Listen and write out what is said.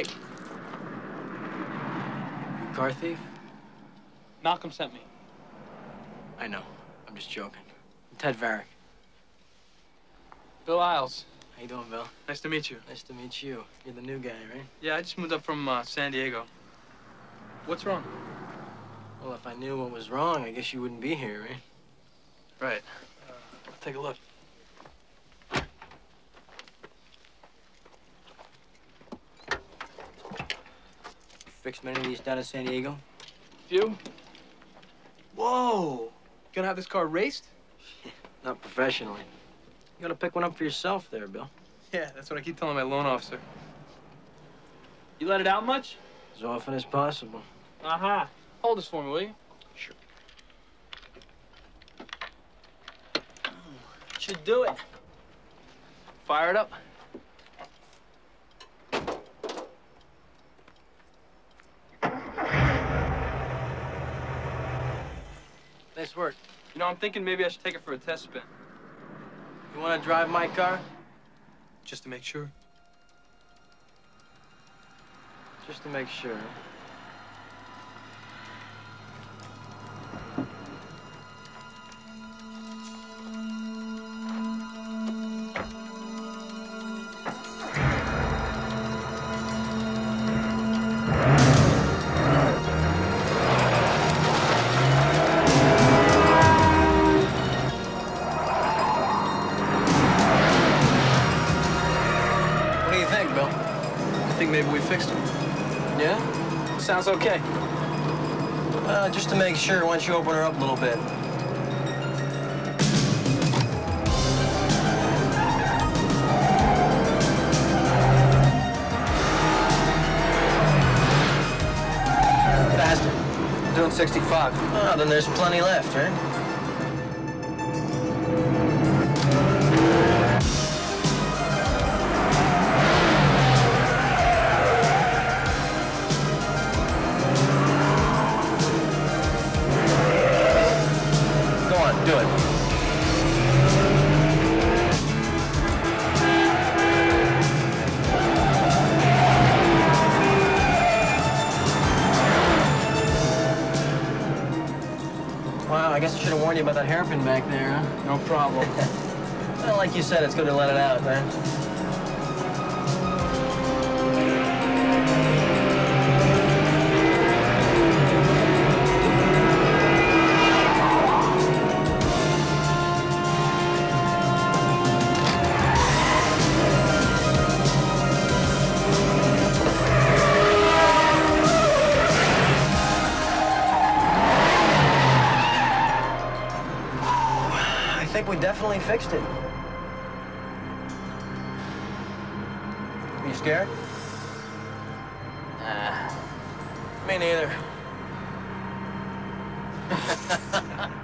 Hey. You car thief? Malcolm sent me. I know. I'm just joking. I'm Ted Varrick. Bill Isles. How you doing, Bill? Nice to meet you. Nice to meet you. You're the new guy, right? Yeah, I just moved up from uh, San Diego. What's wrong? Well, if I knew what was wrong, I guess you wouldn't be here, right? Right. Uh, take a look. Fixed many of these down in San Diego? You? Whoa! Gonna have this car raced? Not professionally. You gotta pick one up for yourself there, Bill. Yeah, that's what I keep telling my loan officer. You let it out much? As often as possible. Uh-huh. Hold this for me, will you? Sure. Should do it. Fire it up. Nice work. You know, I'm thinking maybe I should take it for a test spin. You wanna drive my car? Just to make sure. Just to make sure. Think maybe we fixed it. Yeah? Sounds okay. Uh, just to make sure, why don't you open her up a little bit? Faster. Doing 65. Oh, then there's plenty left, right? Do it. Wow, I guess I should have warned you about that hairpin back there, huh? No problem. Well, like you said, it's good to let it out, right? Think we definitely fixed it. Are you scared? Nah. Me neither.